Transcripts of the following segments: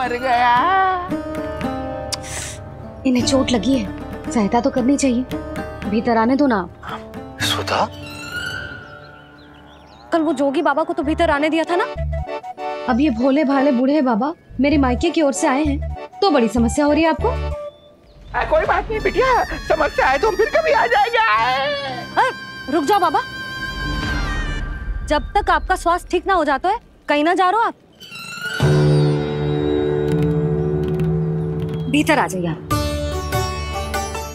मर गया। इन्हें चोट लगी है। सहायता तो करनी चाहिए। भीतर आने दो ना सुधा? कल वो जोगी बाबा को तो भीतर आने दिया था ना? अब ये भोले भाले बूढ़े बाबा। मेरे मायके की ओर से आए हैं। तो बड़ी समस्या हो रही है आपको? आ, कोई बात नहीं बिटिया। समस्या है तो फिर कभी आ जाएगा। रुक जाओ बाबा। जब तक आपका स्वास्थ्य ठीक ना हो जाता है कहीं ना जा रहे हो आप। भीतर आ जाइए आप।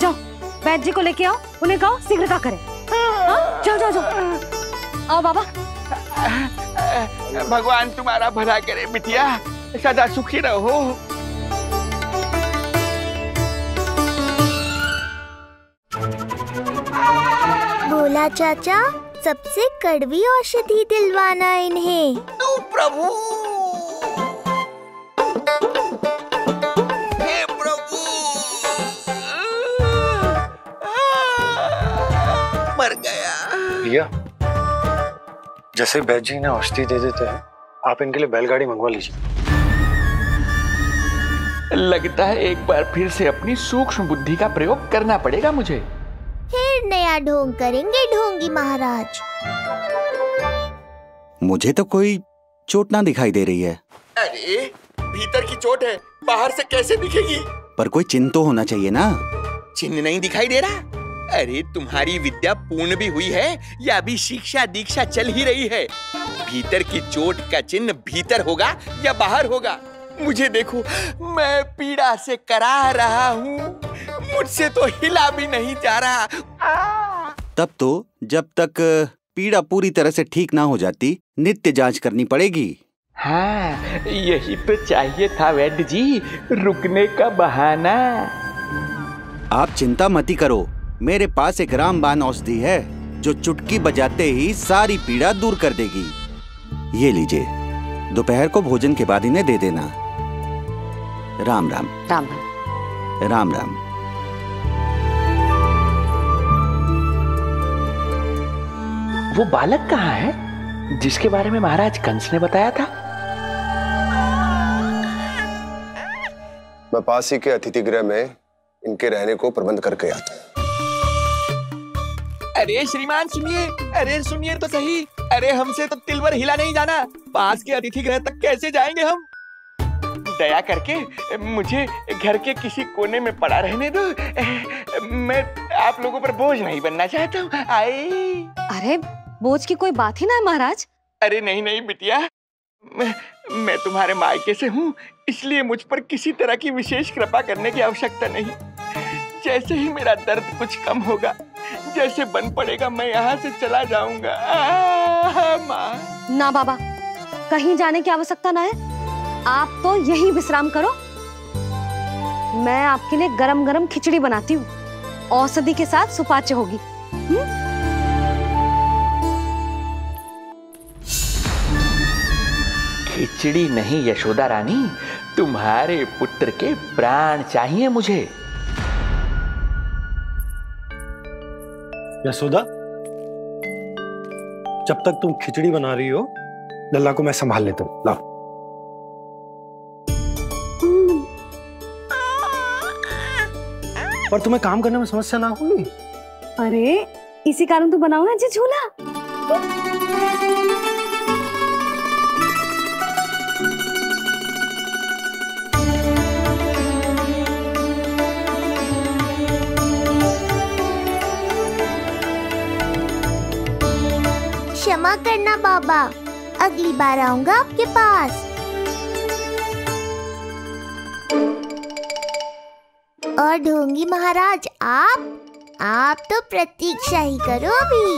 जाओ वैद्य जी को लेके आओ उन्हें कहो शीघ्रता करें। हाँ? जाओ जाओ जाओ। आओ बाबा। भगवान तुम्हारा भला करे बिटिया। सदा सुखी रहो। बोला चाचा सबसे कड़वी औषधि दिलवाना इन्हें। तू प्रभु। गया। भैया जैसे बैद जी ने औषधि दे देते हैं आप इनके लिए बैलगाड़ी मंगवा लीजिए। लगता है एक बार फिर से अपनी सूक्ष्म बुद्धि का प्रयोग करना पड़ेगा मुझे। फिर नया ढोंग करेंगे ढोंगी महाराज। मुझे तो कोई चोट ना दिखाई दे रही है। अरे भीतर की चोट है बाहर से कैसे दिखेगी? पर कोई चिन्ह तो होना चाहिए ना। चिन्ह नहीं दिखाई दे रहा? अरे तुम्हारी विद्या पूर्ण भी हुई है या अभी शिक्षा दीक्षा चल ही रही है? भीतर की चोट का चिन्ह भीतर होगा या बाहर होगा? मुझे देखो मैं पीड़ा से करा रहा हूँ। मुझसे तो हिला भी नहीं जा रहा। तब तो जब तक पीड़ा पूरी तरह से ठीक ना हो जाती नित्य जाँच करनी पड़ेगी। हाँ यही तो चाहिए था वैद्य जी रुकने का बहाना। आप चिंता मती करो मेरे पास एक रामबान औषधि है जो चुटकी बजाते ही सारी पीड़ा दूर कर देगी। ये लीजिए दोपहर को भोजन के बाद इन्हें दे देना। राम राम। राम राम। राम राम। वो बालक कहाँ है जिसके बारे में महाराज कंस ने बताया था? मैं पास ही के अतिथि गृह में इनके रहने को प्रबंध करके आता हूँ। अरे श्रीमान सुनिए अरे सुनिए तो सही। अरे हमसे तो तिलवर हिला नहीं जाना। पास के अतिथि गृह तक कैसे जाएँगे हम? दया करके मुझे घर के किसी कोने में पड़ा रहने दो। मैं आप लोगों पर बोझ नहीं बनना चाहता हूँ। आई अरे बोझ की कोई बात ही ना महाराज। अरे नहीं नहीं बिटिया। मैं, मैं तुम्हारे मायके से हूँ इसलिए मुझ पर किसी तरह की विशेष कृपा करने की आवश्यकता नहीं। जैसे ही मेरा दर्द कुछ कम होगा जैसे बन पड़ेगा मैं यहाँ से चला जाऊँगा। माँ। ना बाबा कहीं जाने की आवश्यकता ना है। आप तो यही विश्राम करो। मैं आपके लिए गरम गरम खिचड़ी बनाती हूँ। औषधि के साथ सुपाच्य होगी। खिचड़ी नहीं यशोदा रानी। तुम्हारे पुत्र के प्राण चाहिए मुझे। यशोदा, जब तक तुम खिचड़ी बना रही हो, लल्ला को मैं संभाल लेता हूँ। लाओ। पर तुम्हें काम करने में समस्या ना होगी? अरे, इसी कारण तो बनाओ ना जी झूला। क्षमा करना, बाबा। अगली बार आऊँगा आपके पास। और ढोंगी महाराज, आप? आप तो प्रतीक्षा ही करो अभी।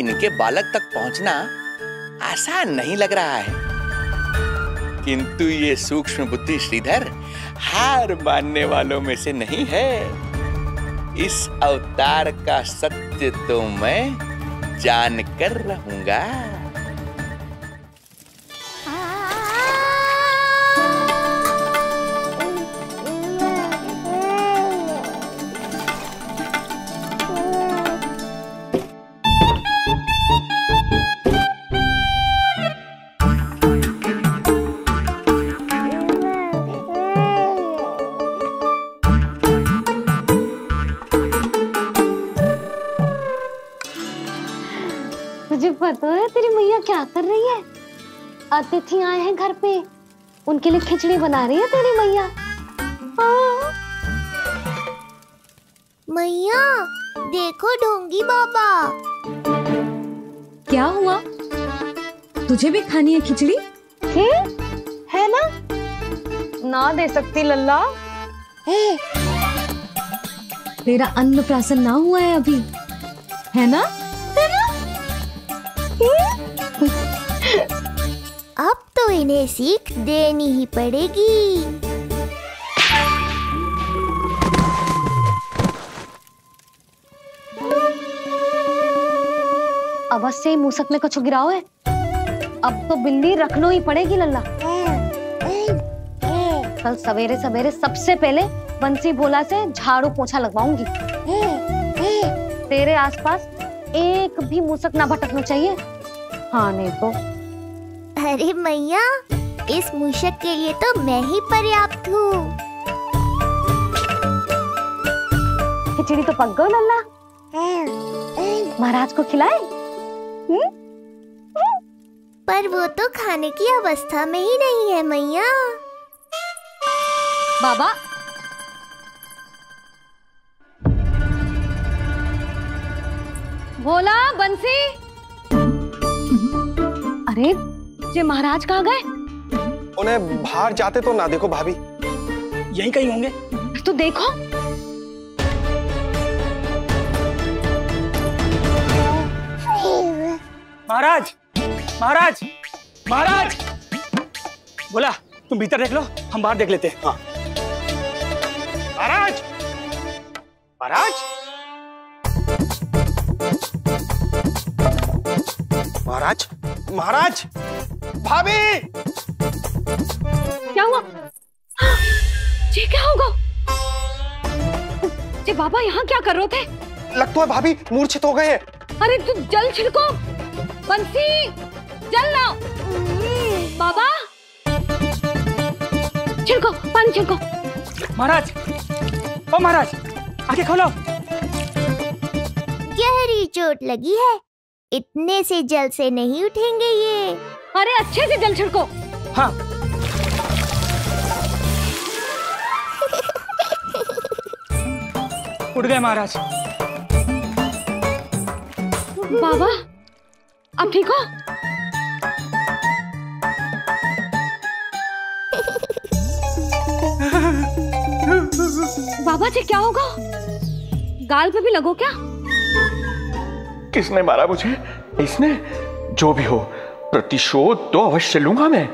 इनके बालक तक पहुँचना आसान नहीं लग रहा है। किंतु ये सूक्ष्म बुद्धि श्रीधर हार मानने वालों में से नहीं है। इस अवतार का सत्य तो मैं जानकर रहूँगा। अतिथि आए हैं घर पे। उनके लिए खिचड़ी बना रही है तेरी मैया? हाँ। मैया देखो ढोंगी बाबा। क्या हुआ? तुझे भी खानी है खिचड़ी? है है ना? ना दे सकती लल्ला। ए, तेरा अन्न प्राशन ना हुआ है अभी है ना? अब इन्हें सीख देनी ही पड़ेगी। अवश्य ही मूसक में कुछ गिराओ है। अब तो बिल्ली रखनो ही पड़ेगी, लल्ला। कल सवेरे सवेरे सबसे पहले बंसी भोला से झाड़ू पोछा लगवाऊँगी। तेरे आसपास एक भी मूसक ना भटकना चाहिए? हाँ नहीं तो। अरे मैया इस मूषक के लिए तो मैं ही पर्याप्त हूँ। खिचड़ी तो पक गई लल्ला। महाराज को खिलाए? पर वो तो खाने की अवस्था में ही नहीं है मैया। बाबा। भोला बंसी। अरे ये महाराज कहाँ गए? उन्हें बाहर जाते तो ना देखो भाभी। यहीं कहीं होंगे। तो देखो। महाराज महाराज महाराज! बोला तुम भीतर देख लो हम बाहर देख लेते हैं। हाँ। महाराज महाराज! महाराज महाराज! भाभी क्या हुआ ये क्या होगा ये बाबा यहाँ क्या कर रहे थे लगता है भाभी मूर्छित हो गए अरे तू जल छिड़को बंसी जल लाओ बाबा छिड़को पानी छिड़को महाराज ओ महाराज आगे खोलो गहरी चोट लगी है इतने से जल से नहीं उठेंगे ये। अरे अच्छे से जल छिड़को। हाँ। उठ गए महाराज। बाबा अब ठीक हो? बाबा जी क्या होगा? गाल पे भी लगो क्या? किसने मारा मुझे? इसने जो भी हो, प्रतिशोध तो अवश्य लूँगा मैं।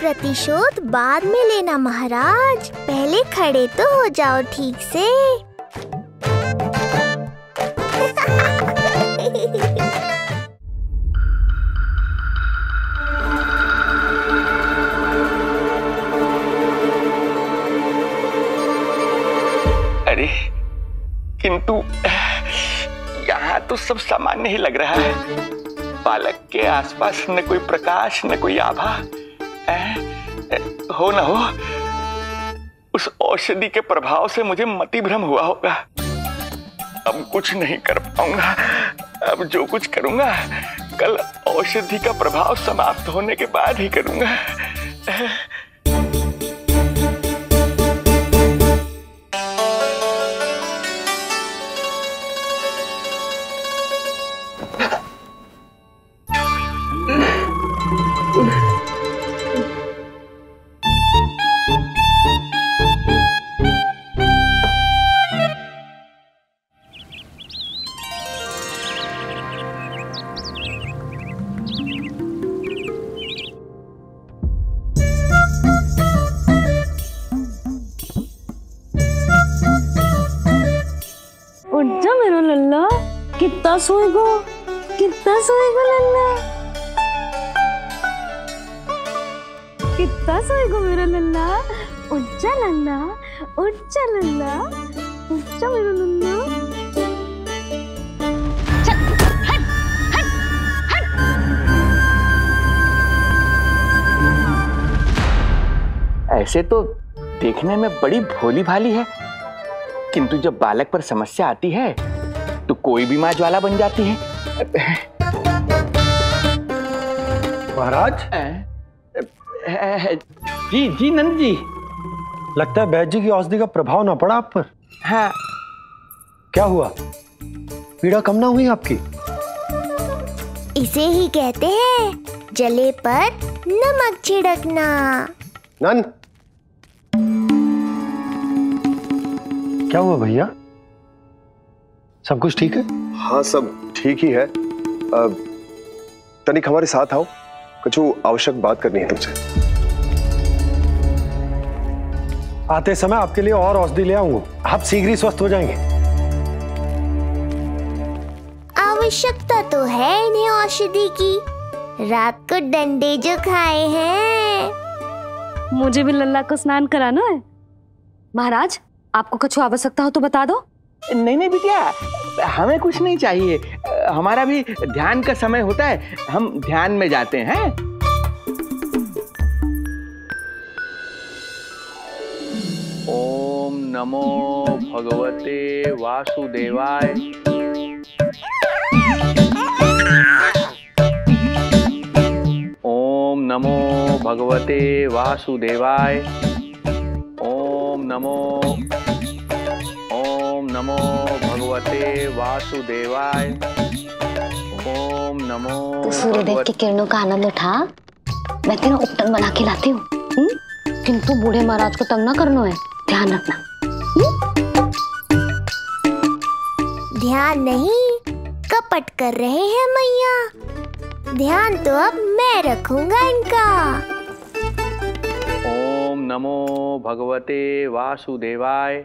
प्रतिशोध बाद में लेना, महाराज। पहले खड़े तो हो जाओ, ठीक से। सामान्य ही लग रहा है। बालक के आसपास न कोई प्रकाश न कोई आभा ऐ, हो न हो उस औषधि के प्रभाव से मुझे मति भ्रम हुआ होगा। अब कुछ नहीं कर पाऊँगा। अब जो कुछ करूँगा कल औषधि का प्रभाव समाप्त होने के बाद ही करूँगा। सोएगो? कितना सोएगो लल्ला? कितना सोएगो मेरा लल्ला? जा लल्ला जा लल्ला जा मेरा लल्ला। ऐसे तो देखने में बड़ी भोली भाली है। किंतु जब बालक पर समस्या आती है तो कोई भी माँ ज्वाला बन जाती है। महाराज? जी जी नंद जी। लगता है बैद जी की औषधि का प्रभाव ना पड़ा आप पर। हाँ। क्या हुआ? पीड़ा कम ना हुई आपकी? इसे ही कहते हैं जले पर नमक छिड़कना। नंद? क्या हुआ भैया? सब कुछ ठीक है? हाँ सब ठीक ही है। तनिक हमारे साथ आओ। कुछ आवश्यक बात करनी है तुमसे। आते समय आपके लिए और औषधि ले आऊँगा। आप शीघ्र ही स्वस्थ हो जाएँगे। आवश्यकता तो है इन्हें औषधि की। रात को डंडे जो खाए हैं। मुझे भी लल्ला को स्नान कराना है। महाराज आपको कुछ आवश्यकता हो तो बता दो। नहीं नहीं बिटिया, हमें कुछ नहीं चाहिए। हमारा भी ध्यान का समय होता है, हम ध्यान में जाते हैं। ओम नमो भगवते वासुदेवाय। ओम नमो भगवते वासुदेवाय। ओम नमो नमो भगवते वासुदेवाय। ओम नमो तो सूर्यदेव की किरणों का आनंद उठा। मैं तेरा उपटन बना के लाती हूँ। हम्म? किंतु बूढ़े महाराज को तंग ना करना है। ध्यान रखना। ध्यान नहीं कपट कर रहे हैं मैया। ध्यान तो अब मैं रखूँगा इनका। ओम नमो भगवते वासुदेवाय।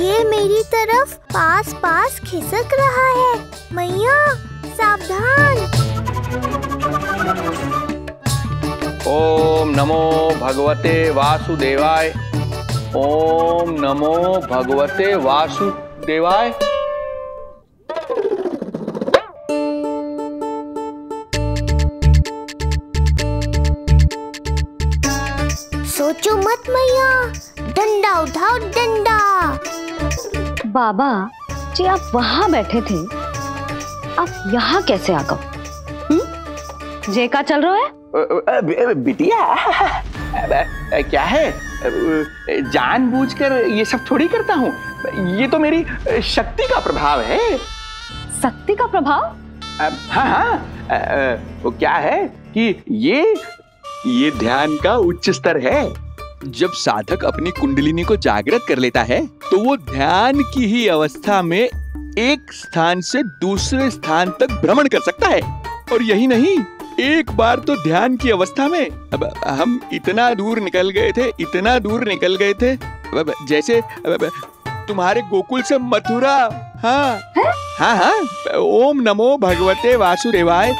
ये मेरी तरफ़ पास पास खिसक रहा है। मैया सावधान। ओम नमो भगवते वासुदेवाय। ओम नमो भगवते वासुदेवाय। सोचो मत मैया डंडा उठाओ डंडा। बाबा जी आप वहाँ बैठे थे। आप यहाँ कैसे आ गए? हम्म? जे का चल रहा है? बिटिया। क्या है? जानबूझकर ये सब थोड़ी करता हूँ। ये तो मेरी शक्ति का प्रभाव है। शक्ति का प्रभाव? हाँ हाँ। वो क्या है कि ये ये ध्यान का उच्च स्तर है। जब साधक अपनी कुंडलिनी को जागृत कर लेता है तो वो ध्यान की ही अवस्था में एक स्थान से दूसरे स्थान तक भ्रमण कर सकता है। और यही नहीं एक बार तो ध्यान की अवस्था में। अब हम इतना दूर निकल गए थे इतना दूर निकल गए थे। अब जैसे अब तुम्हारे गोकुल से मथुरा हाँ। हाँ? हाँ ओम नमो भगवते वासुदेवाय।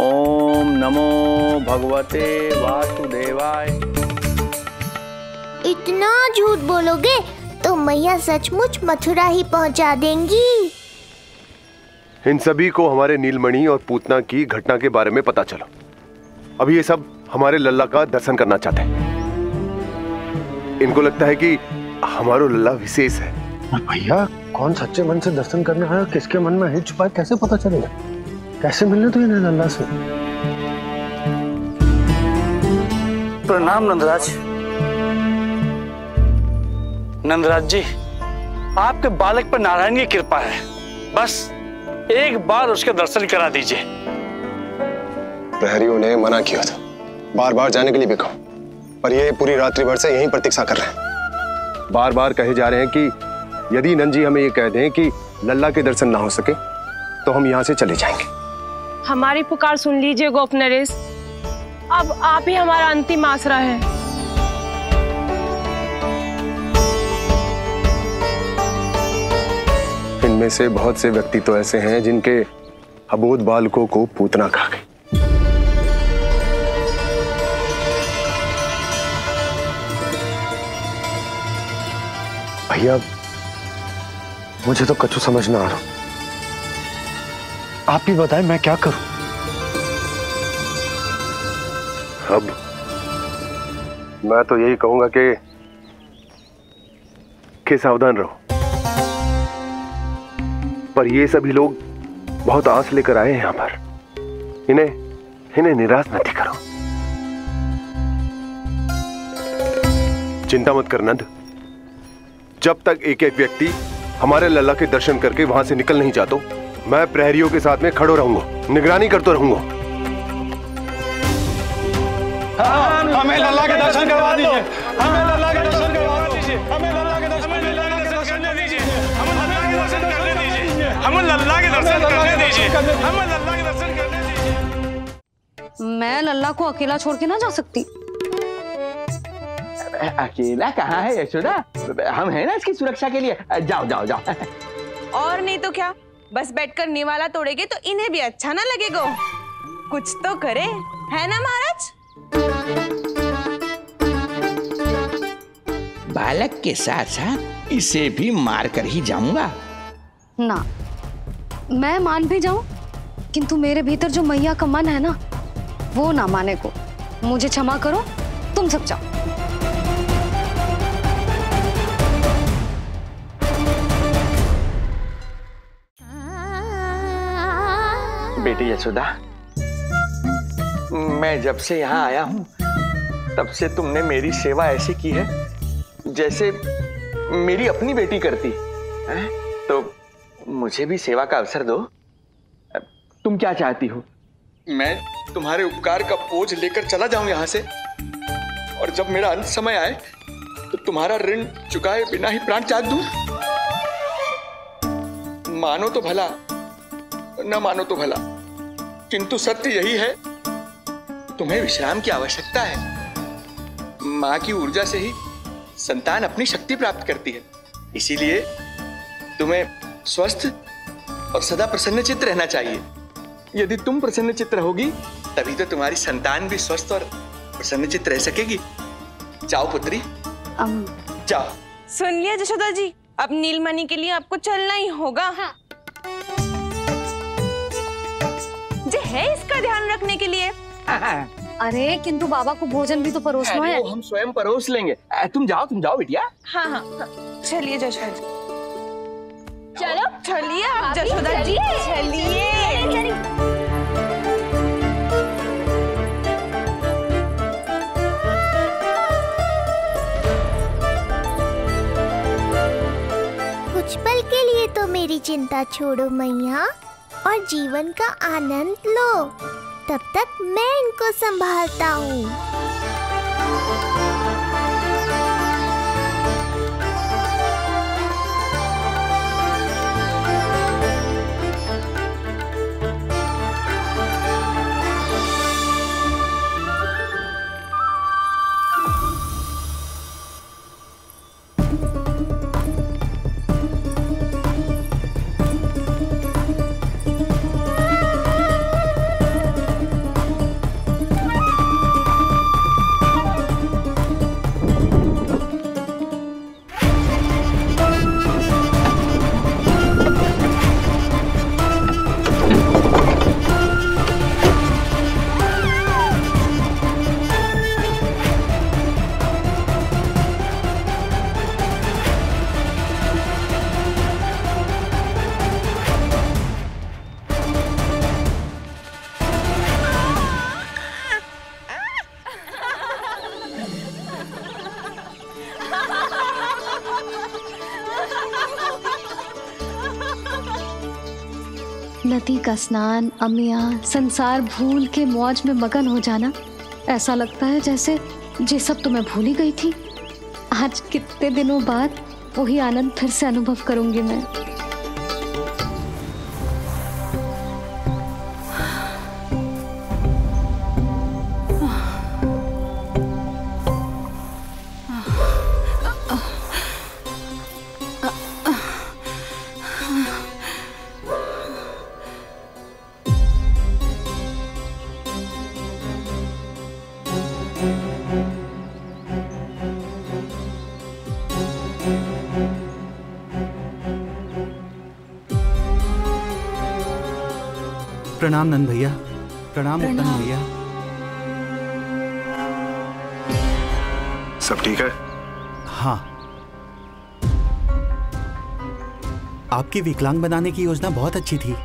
ओम नमो भगवते वासुदेवाय। इतना झूठ बोलोगे तो मैया सचमुच मथुरा ही पहुँचा देंगी। इन सभी को हमारे नीलमणि और पूतना की घटना के बारे में पता चला। अब ये सब हमारे लल्ला का दर्शन करना चाहते हैं। इनको लगता है कि हमारो लल्ला विशेष है। भैया कौन सच्चे मन से दर्शन करने आया? किसके मन में हित छुपा कैसे पता चलेगा? कैसे मिलने तो इन्हें लल्ला से? प्रणाम नंदराज। नंदराज जी आपके बालक पर नारायण की कृपा है। बस एक बार उसके दर्शन करा दीजिए। प्रहरियों ने मना किया था। बार बार जाने के लिए भी कहा। पर ये पूरी रात्रि भर से यहीं प्रतीक्षा कर रहे हैं। बार बार कहे जा रहे हैं कि यदि नंजी हमें ये कह दें कि लल्ला के दर्शन ना हो सके तो हम यहाँ से चले जाएँगे। हमारी पुकार सुन लीजिए गोप नरेश। अब आप ही हमारा अंतिम आसरा है। इनमें से बहुत से व्यक्ति तो ऐसे हैं जिनके अबोध बालकों को पूतना खा गई। भैया, मुझे तो कछु समझ ना आ रहा। आप ही बताएँ मैं क्या करूँ? अब मैं तो यही कहूँगा कि कि सावधान रहो। पर ये सभी लोग बहुत आस लेकर आए हैं यहाँ पर। इन्हें इन्हें निराश मत करो। चिंता मत कर, नंद। जब तक एक एक व्यक्ति हमारे लल्ला के दर्शन करके वहाँ से निकल नहीं जातो, मैं प्रहरियों के साथ में खड़ो रहूँगा, निगरानी करते रहूँगा। हमें लल्ला के दर्शन करवा दीजिए। दर्शन करने दीजिए। हमें लल्ला के दर्शन करने दीजिए। मैं लल्ला को अकेला छोड़ के ना जा सकती। अकेला कहाँ है यशोदा? हम हैं ना इसकी सुरक्षा के लिए। जाओ जाओ जाओ। और नहीं तो क्या? बस बैठकर निवाला तोड़ेगे तो इन्हें भी अच्छा ना लगेगा। कुछ तो करे है ना महाराज? बालक के साथ साथ इसे भी मार कर ही जाऊँगा। ना। मैं मान भी जाऊँ, किंतु मेरे भीतर जो मैया का मन है ना, वो ना माने को। मुझे क्षमा करो, तुम सब जाओ। बेटी यशोदा, मैं जब से यहाँ आया हूँ, तब से तुमने मेरी सेवा ऐसी की है, जैसे मेरी अपनी बेटी करती, है? मुझे भी सेवा का अवसर दो। तुम क्या चाहती हो? मैं तुम्हारे उपकार का बोझ लेकर चला जाऊँ यहाँ से। और जब मेरा अंत समय आए तो तुम्हारा ऋण चुकाए बिना ही प्राण त्याग दूँ। मानो तो भला, न मानो तो भला। किंतु सत्य यही है, तुम्हें विश्राम की आवश्यकता है। माँ की ऊर्जा से ही संतान अपनी शक्ति प्राप्त करती है। इसीलिए तुम्हें स्वस्थ और सदा प्रसन्न चित्त रहना चाहिए। यदि तुम प्रसन्न चित्त रहोगी तभी तो तुम्हारी संतान भी स्वस्थ और प्रसन्न चित्त रह सकेगी। जाओ पुत्री। अम, जाओ। सुन लिया जशोदा जी अब नीलमणि के लिए आपको चलना ही होगा। हाँ। जे है इसका ध्यान रखने के लिए? अरे किंतु बाबा को भोजन भी तो परोसना है। वो हम स्वयं परोस लेंगे। तुम जाओ तुम जाओ बिटिया। हाँ हाँ हाँ। चलिए जशोदा जी। चलो। चलिए आप जशोदा जी चलिए। कुछ पल के लिए तो मेरी चिंता छोड़ो मैया और जीवन का आनंद लो। तब तक मैं इनको संभालता हूँ। उन्नति का स्नान, अमिया, संसार भूल के मौज में मगन हो जाना, ऐसा लगता है जैसे, ये सब तो मैं भूल ही गई थी। आज कितने दिनों बाद, वही आनंद फिर से अनुभव करूँगी मैं। प्रणाम नंद भैया। प्रणाम उत्तम भैया। सब ठीक है? हाँ। आपकी विकलांग बनाने की योजना बहुत अच्छी थी।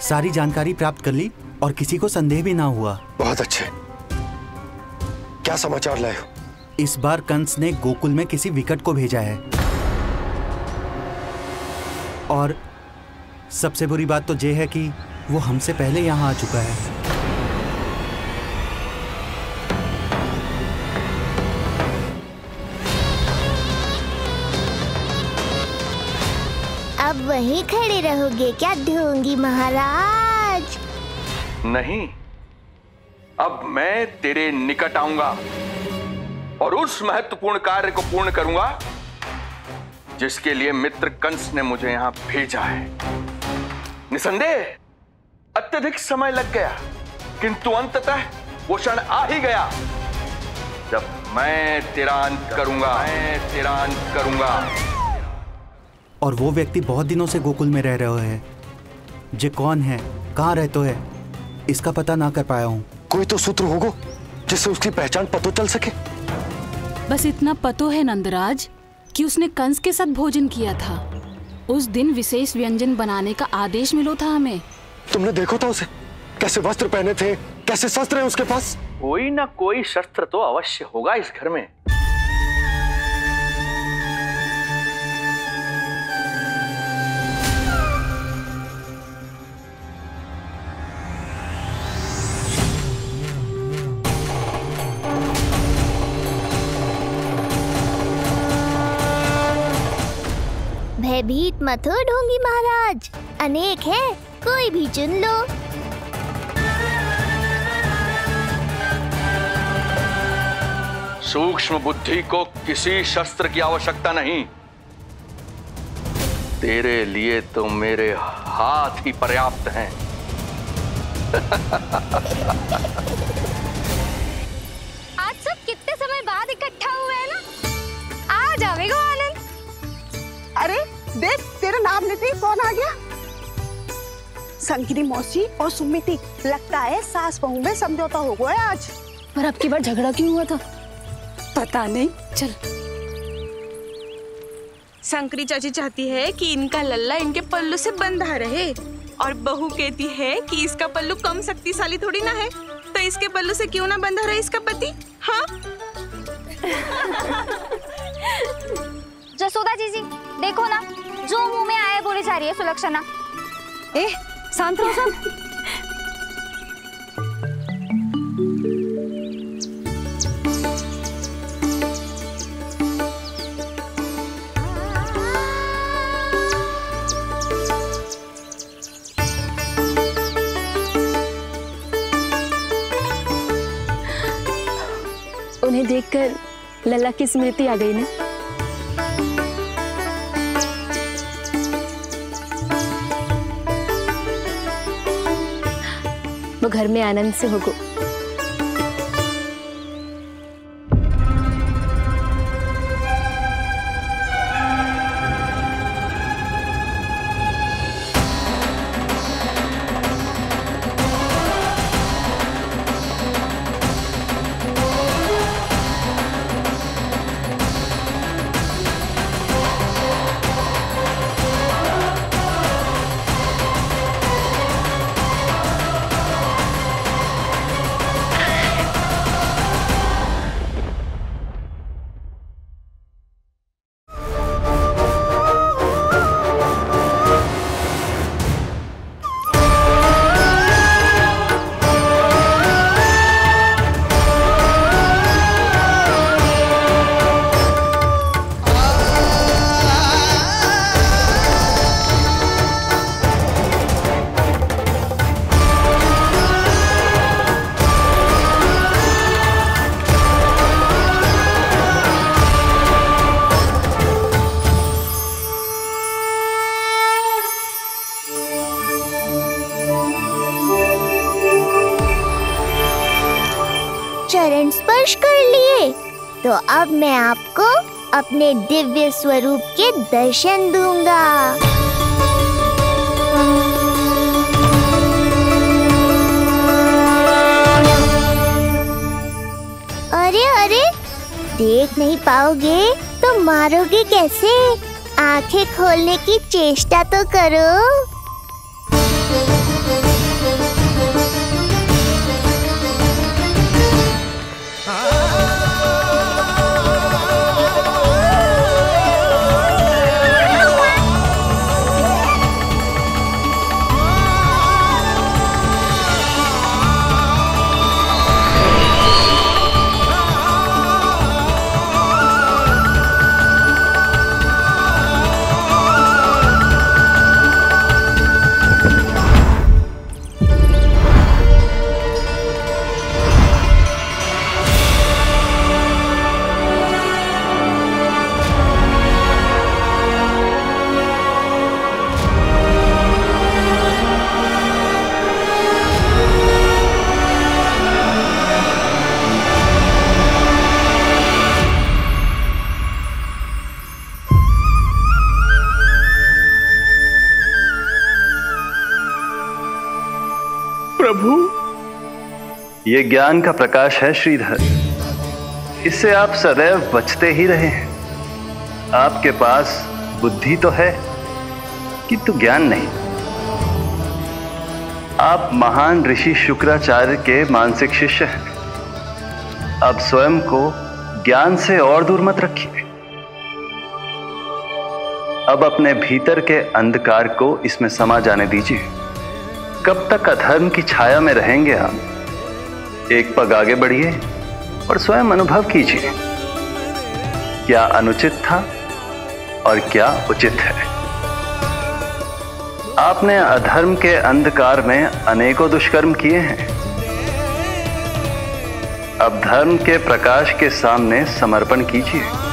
सारी जानकारी प्राप्त कर ली और किसी को संदेह भी ना हुआ। बहुत अच्छे। क्या समाचार लाए हो? इस बार कंस ने गोकुल में किसी विकट को भेजा है। और सबसे बुरी बात तो ये है कि वो हमसे पहले यहाँ आ चुका है। अब वहीं खड़े रहोगे क्या ढोंगी महाराज? नहीं। अब मैं तेरे निकट आऊँगा और उस महत्वपूर्ण कार्य को पूर्ण करूँगा जिसके लिए मित्र कंस ने मुझे यहाँ भेजा है। निसंदेह! अत्यधिक समय लग गया किंतु अंततः वो क्षण आ ही गया। जब मैं तेरा अंत करूँगा मैं तेरा अंत करूँगा। और वो व्यक्ति बहुत दिनों से गोकुल में रह रहे हैं। जे कौन है कहाँ रहते है इसका पता ना कर पाया हूँ। कोई तो सूत्र होगा जिससे उसकी पहचान पतो चल सके। बस इतना पतो है नंदराज कि उसने कंस के साथ भोजन किया था। उस दिन विशेष व्यंजन बनाने का आदेश मिलो था हमें। तुमने देखो था उसे। कैसे वस्त्र पहने थे कैसे शस्त्र है उसके पास? कोई ना कोई शस्त्र तो अवश्य होगा इस घर में। भयभीत मत हो ढोंगी महाराज अनेक है। कोई भी चुन लो। सूक्ष्म बुद्धि को किसी शस्त्र की आवश्यकता नहीं। तेरे लिए तो मेरे हाथ ही पर्याप्त हैं। आज सब कितने समय बाद इकट्ठा हुए हैं ना? आ जाएगा आनंद। अरे देख तेरा नाम लेते ही कौन आ गया? संगिनी मौसी और सुमिति। लगता है सास बहू में समझौता हो गया आज। पर अब की बार झगड़ा क्यों हुआ था? पता नहीं। चल। शंकरी चाची चाहती है कि इनका लल्ला इनके पल्लू से बंधा रहे। और बहू कहती है कि इसका पल्लू कम शक्तिशाली थोड़ी ना है। तो इसके पल्लू से क्यों ना बंधा रहे इसका पति? हाँ? जसोदा जीजी देखो ना जो मुँह में आए बोली जा रही है सुलक्षणा। ए शांत रहो सब उन्हें देखकर लल्ला की स्मृति आ गई ना? घर में आनंद से होगो। अब मैं आपको अपने दिव्य स्वरूप के दर्शन दूँगा। अरे अरे, देख नहीं पाओगे तो मारोगे कैसे? आँखें खोलने की चेष्टा तो करो। ये ज्ञान का प्रकाश है श्रीधर। इससे आप सदैव बचते ही रहे हैं। आपके पास बुद्धि तो है, किंतु ज्ञान नहीं। आप महान ऋषि शुक्राचार्य के मानसिक शिष्य हैं। अब स्वयं को ज्ञान से और दूर मत रखिए। अब अपने भीतर के अंधकार को इसमें समा जाने दीजिए। कब तक अधर्म की छाया में रहेंगे हम? एक पग आगे बढ़िए और स्वयं अनुभव कीजिए। क्या अनुचित था और क्या उचित है? आपने अधर्म के अंधकार में अनेकों दुष्कर्म किए हैं। अब धर्म के प्रकाश के सामने समर्पण कीजिए।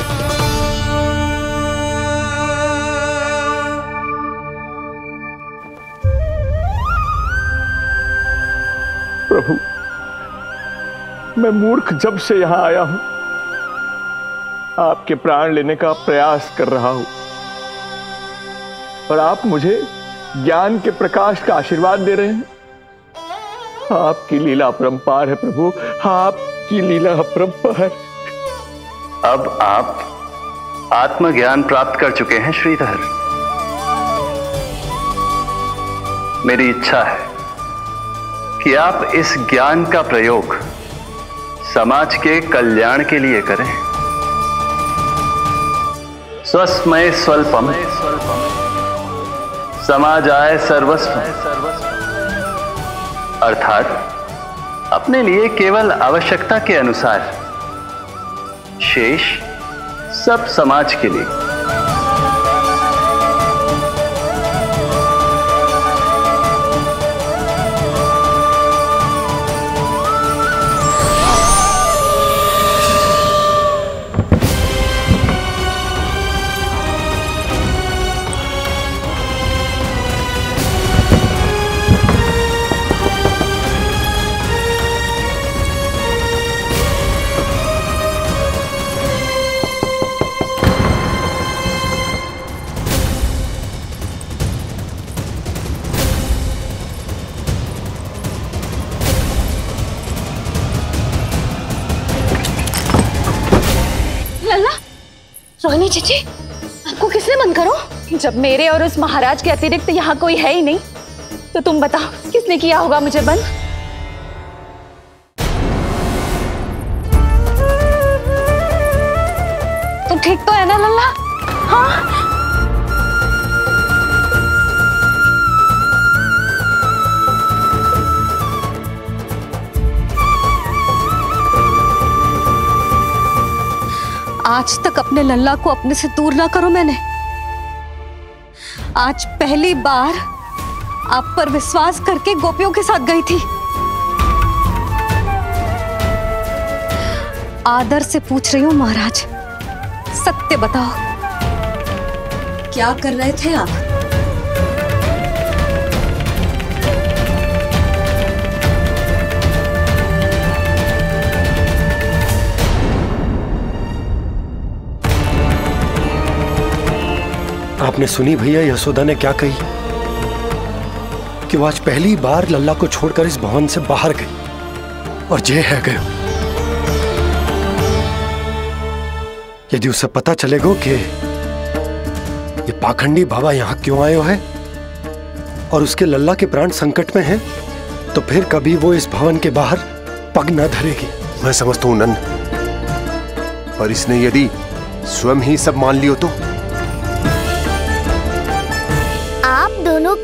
मैं मूर्ख जब से यहाँ आया हूँ। आपके प्राण लेने का प्रयास कर रहा हूँ। और आप मुझे ज्ञान के प्रकाश का आशीर्वाद दे रहे हैं। आपकी लीला अपरंपार है प्रभु। आपकी लीला अपरंपार। अब आप आत्मज्ञान प्राप्त कर चुके हैं, श्रीधर। मेरी इच्छा है कि आप इस ज्ञान का प्रयोग समाज के कल्याण के लिए करें। स्वस्मय स्वल्पम। समाज आय सर्वस्व। अर्थात, अपने लिए केवल आवश्यकता के अनुसार, शेष सब समाज के लिए। जब मेरे और उस महाराज के अतिरिक्त यहाँ कोई है ही नहीं तो तुम बताओ, किसने किया होगा मुझे बंद? तुम ठीक तो है ना, लल्ला? हाँ? आज तक अपने लल्ला को अपने से दूर ना करो मैंने। आज पहली बार आप पर विश्वास करके गोपियों के साथ गई थी। आदर से पूछ रही हूँ महाराज, सत्य बताओ। क्या कर रहे थे आप? आपने सुनी भैया यशोदा ने क्या कही? कि वो आज पहली बार लल्ला को छोड़कर इस भवन से बाहर गई और जे है गयो। यदि उसे पता चलेगा कि ये पाखंडी बाबा यहाँ क्यों आयो है और उसके लल्ला के प्राण संकट में हैं, तो फिर कभी वो इस भवन के बाहर पग न धरेगी। मैं समझता हूँ नंद पर इसने यदि स्वयं ही सब मान लियो तो?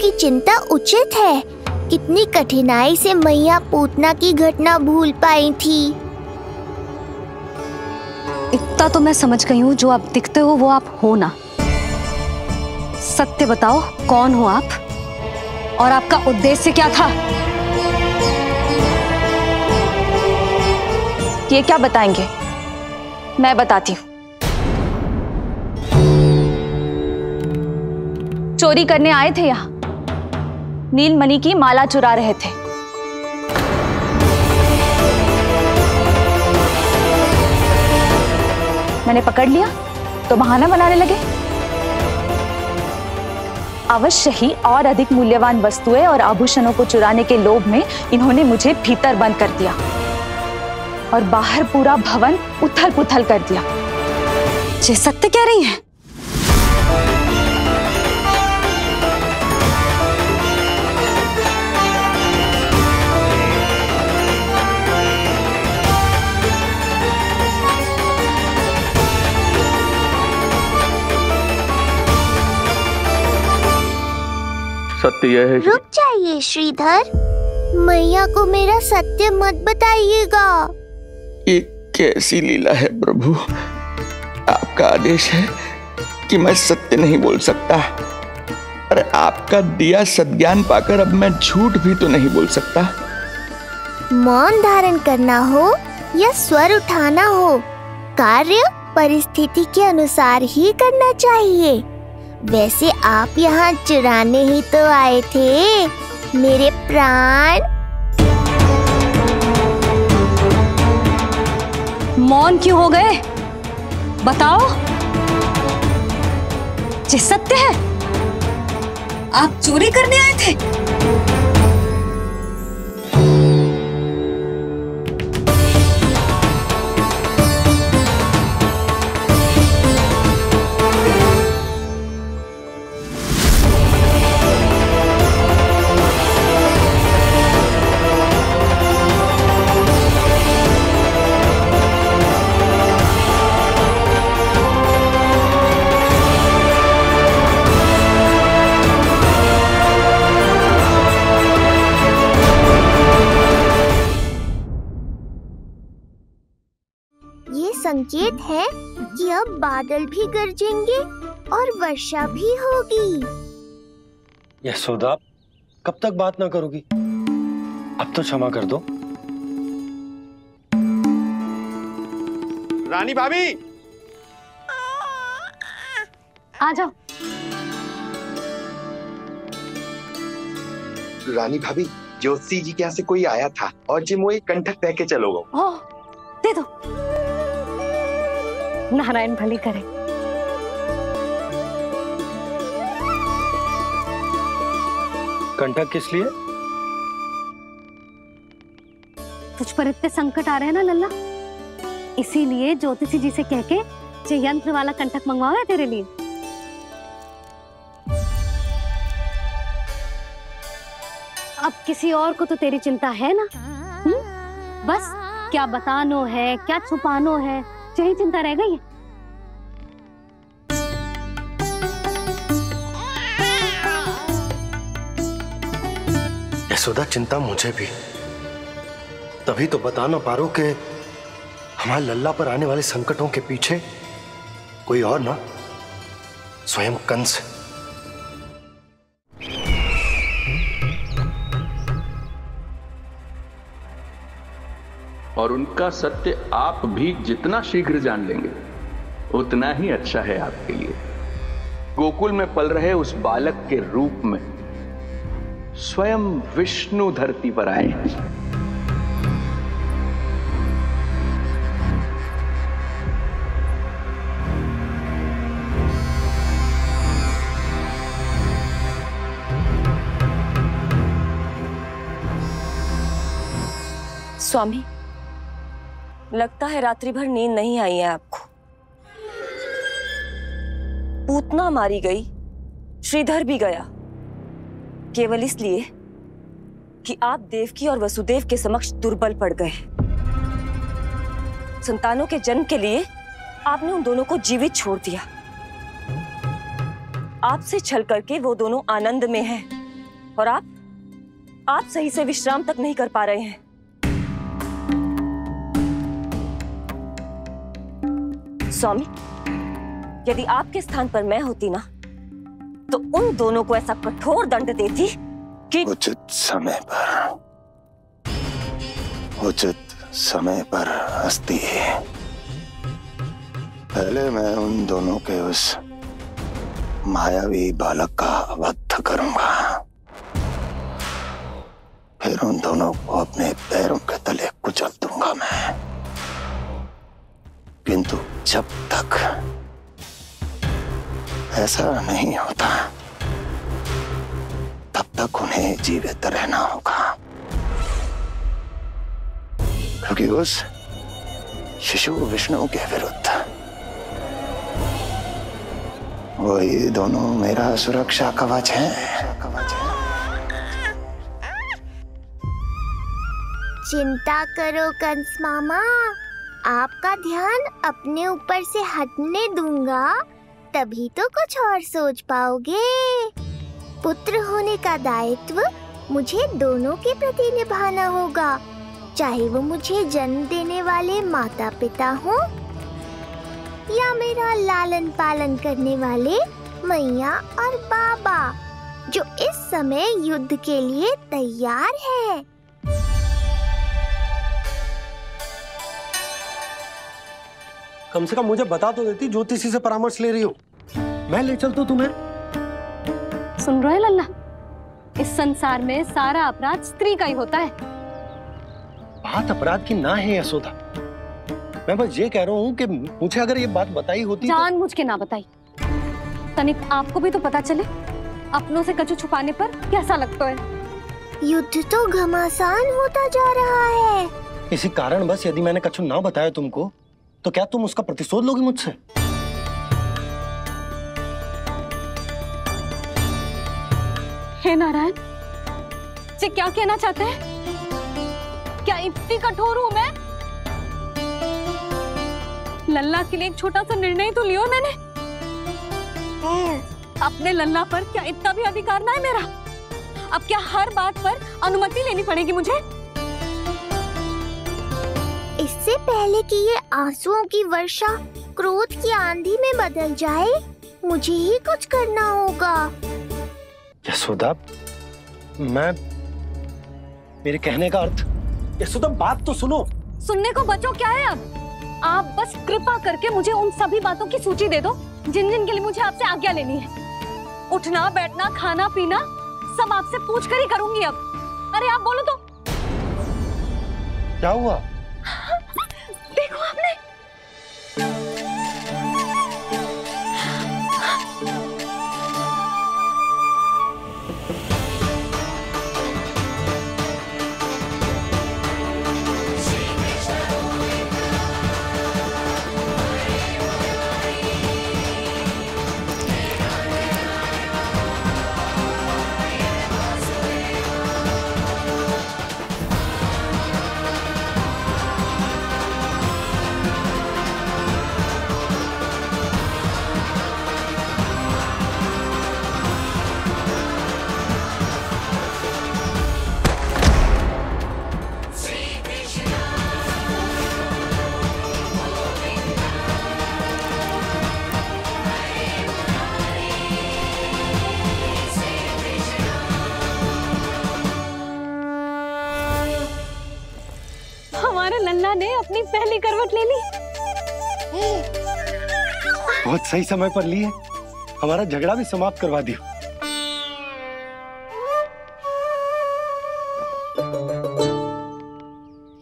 की चिंता उचित है। कितनी कठिनाई से मैया पूतना की घटना भूल पाई थी। इतना तो मैं समझ गई हूँ, जो आप दिखते हो, वो आप हो ना। सत्य बताओ, कौन हो आप? और आपका उद्देश्य क्या था? ये क्या बताएँगे? मैं बताती हूँ। चोरी करने आए थे यहाँ? नीलमणि की माला चुरा रहे थे। मैंने पकड़ लिया तो बहाना बनाने लगे। अवश्य ही और अधिक मूल्यवान वस्तुएँ और आभूषणों को चुराने के लोभ में इन्होंने मुझे भीतर बंद कर दिया और बाहर पूरा भवन उथल पुथल कर दिया। सत्य कह रही हैं? सत्य यह है रुक जाइए श्रीधर। मैया को मेरा सत्य मत बताइएगा। ये कैसी लीला है प्रभु? आपका आदेश है कि मैं सत्य नहीं बोल सकता। पर आपका दिया सज्ञान पाकर अब मैं झूठ भी तो नहीं बोल सकता। मौन धारण करना हो या स्वर उठाना हो कार्य परिस्थिति के अनुसार ही करना चाहिए। वैसे आप यहाँ चुराने ही तो आए थे, मेरे प्राण। मौन क्यों हो गए? बताओ। ये सत्य है। आप चोरी करने आए थे? अब बादल भी गरजेंगे और वर्षा भी होगी। यशोदा कब तक बात ना करोगी? अब तो क्षमा कर दो। रानी भाभी! आ जाओ। रानी भाभी ज्योति जी के यहाँ से कोई आया था और जी मोए कंठक तह के चलो। गो दे दो। नारायण भली करे। कंटक किस लिए? तुझ पर इतने संकट आ रहे हैं ना लल्ला? इसीलिए ज्योतिषी जी से कह के ये यंत्र वाला कंटक मंगवाओ है तेरे लिए? अब किसी और को तो तेरी चिंता है ना? हुँ? बस क्या बतानो है क्या छुपानो है? यही चिंता रह गई है यशोदा, चिंता मुझे भी तभी तो बता ना पा रो कि हमारे लल्ला पर आने वाले संकटों के पीछे कोई और ना, स्वयं कंस है। और उनका सत्य आप भी जितना शीघ्र जान लेंगे, उतना ही अच्छा है आपके लिए। गोकुल में पल रहे उस बालक के रूप में स्वयं विष्णु धरती पर आए हैं। स्वामी लगता है रात्रि भर नींद नहीं आई है आपको। पूतना मारी गई, श्रीधर भी गया। केवल इसलिए कि आप देवकी और वसुदेव के समक्ष दुर्बल पड़ गए। संतानों के जन्म के लिए आपने उन दोनों को जीवित छोड़ दिया। आपसे छल करके वो दोनों आनंद में हैं और आप आप सही से विश्राम तक नहीं कर पा रहे हैं। स्वामी, यदि आपके स्थान पर मैं होती ना तो उन दोनों को ऐसा कठोर दंड देती कि उचित समय पर, उचित समय पर हस्ती। पहले मैं उन दोनों के उस मायावी बालक का वध करूँगा। फिर उन दोनों को अपने पैरों के तले कुचल दूँगा मैं। किंतु जब तक ऐसा नहीं होता, तब तक उन्हें जीवित रहना होगा। क्योंकि उस शिशु विष्णु के विरुद्ध, वही दोनों मेरा सुरक्षा कवच है कवच है। चिंता करो कंस मामा। आपका ध्यान अपने ऊपर से हटने दूँगा, तभी तो कुछ और सोच पाओगे। पुत्र होने का दायित्व मुझे दोनों के प्रति निभाना होगा, चाहे वो मुझे जन्म देने वाले माता पिता हो या मेरा लालन पालन करने वाले मैया और बाबा, जो इस समय युद्ध के लिए तैयार है। कम से कम मुझे बता तो देती ज्योतिषी से परामर्श ले रही हो। मैं ले चलता तुम्हें। सुन रहे लल्ला? इस संसार में सारा अपराध स्त्री का ही होता है। बात अपराध की ना है यशोदा। मैं बस ये कह रहा हूँ कि मुझे अगर ये बात बताई होती जान तो... मुझ के ना बताई। तनिक आपको भी तो पता चले अपनों से कछु छुपाने पर कैसा लगता है? युद्ध तो घमासान होता जा रहा है। इसी कारण बस यदि मैंने कछु ना बताया तुमको तो क्या तुम उसका प्रतिशोध लोगी मुझसे? हे नारायण जी क्या कहना चाहते हैं? क्या इतनी कठोर हूँ मैं? लल्ला के लिए एक छोटा सा निर्णय तो लियो मैंने। अपने लल्ला पर क्या इतना भी अधिकार ना है मेरा? अब क्या हर बात पर अनुमति लेनी पड़ेगी मुझे? इससे पहले कि ये आंसुओं की वर्षा क्रोध की आंधी में बदल जाए मुझे ही कुछ करना होगा। यशोदा मैं मेरे कहने का अर्थ यशोदा बात तो सुनो। सुनने को बचो क्या है अब? आप बस कृपा करके मुझे उन सभी बातों की सूची दे दो जिन जिन के लिए मुझे आपसे आज्ञा लेनी है। उठना बैठना खाना पीना सब आपसे पूछ कर ही करूँगी अब। अरे आप बोलो तो। क्या हुआ? देखो आपने सही समय पर लिए हमारा झगड़ा भी समाप्त करवा दियो।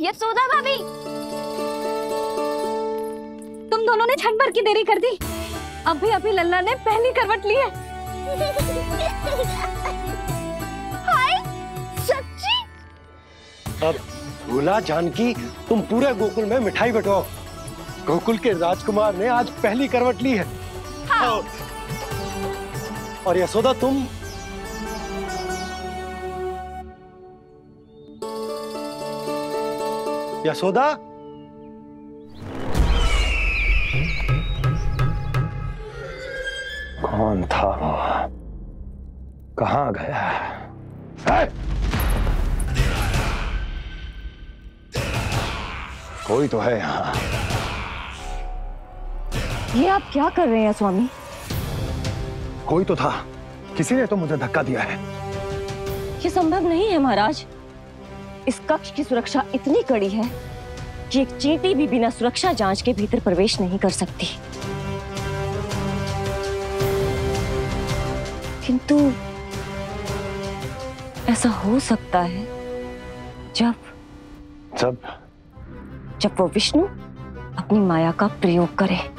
यशोदा भाभी। तुम दोनों ने क्षण भर की देरी कर दी। अभी अभी लल्ला ने पहली करवट ली है। हाय सच्ची? अब भूला जानकी तुम पूरे गोकुल में मिठाई बटो गोकुल के राजकुमार ने आज पहली करवट ली है। हाँ। और यशोदा तुम यशोदा कौन था वो कहाँ गया है? कोई तो है यहाँ ये आप क्या कर रहे हैं स्वामी? कोई तो था। किसी ने तो मुझे धक्का दिया है। ये संभव नहीं है महाराज। इस कक्ष की सुरक्षा इतनी कड़ी है कि एक चींटी भी बिना सुरक्षा जाँच के भीतर प्रवेश नहीं कर सकती। किंतु ऐसा हो सकता है जब जब? जब वो विष्णु अपनी माया का प्रयोग करे।